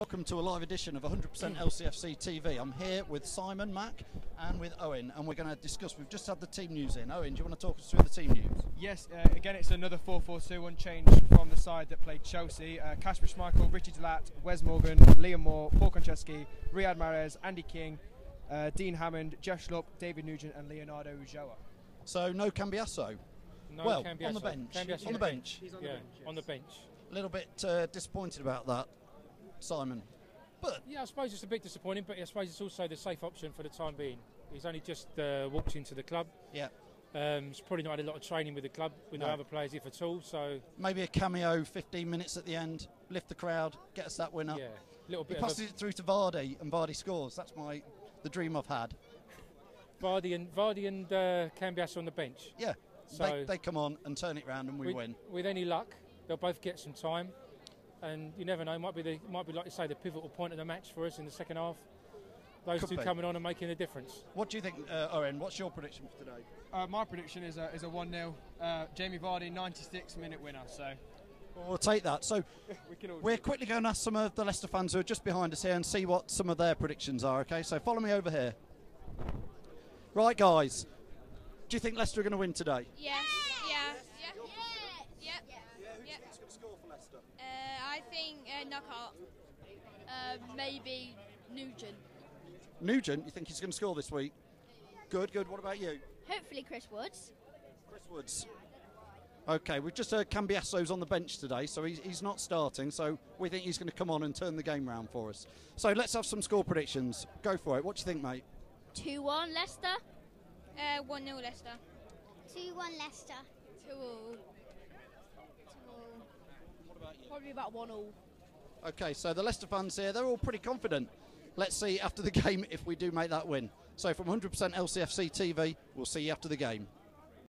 Welcome to a live edition of 100% LCFC TV. I'm here with Simon Mack and with Owen, and we're going to discuss. We've just had the team news in. Owen, do you want to talk us through the team news? Yes, uh, again, it's another 4 4 2, unchanged from the side that played Chelsea. Uh, Kasper Schmeichel, Ritchie De Laet, Wes Morgan, Liam Moore, Paul Konchesky, Riyad Mahrez, Andy King, uh, Dean Hammond, Jeff Schlupp, David Nugent, and Leonardo Ulloa. So, no Cambiasso. No, well, Cambiasso. on the bench. Cambiasso on the bench. He's on yeah, the bench. on the bench. A little bit uh, disappointed about that, Simon. But Yeah, I suppose it's a bit disappointing, but I suppose it's also the safe option for the time being. He's only just uh, walked into the club. yeah, Um, he's probably not had a lot of training with the club with No. no other players if at all. So maybe a cameo, 15 minutes at the end, lift the crowd, get us that winner. yeah, little He bit of passes it through to Vardy, and Vardy scores. That's my the dream I've had. Vardy and Vardy and uh, Cambiasso on the bench. Yeah, So they, they come on and turn it round, and we with, win. with any luck, they'll both get some time, and you never know. Might be the might be like you say the pivotal point of the match for us in the second half. Those Could two be. coming on and making a difference. What do you think, uh, Owen? What's your prediction for today? Uh, my prediction is a, is a 1 0. Uh, Jamie Vardy, 96 minute winner. So Well, we'll take that. So we can all. we're quickly going to ask some of the Leicester fans who are just behind us here and see what some of their predictions are. Okay, so follow me over here. Right, guys. Do you think Leicester are going to win today? Yes. Yeah. Yeah. Yep. Yep. going to score for Leicester? Uh, I think uh, knockout. Uh, maybe Nugent. Nugent, you think he's going to score this week? Good, good. What about you? Hopefully Chris Woods. Chris Woods. Okay, we've just heard Cambiasso's on the bench today, so he's, he's not starting. So we think he's going to come on and turn the game round for us. So let's have some score predictions. Go for it. What do you think, mate? 2 1 Leicester. Uh, 1 0 Leicester. 2 1 Leicester. 2 all. Probably about 1 all. Okay, so the Leicester fans here, they're all pretty confident. Let's see after the game if we do make that win. So from 100% LCFC TV, we'll see you after the game.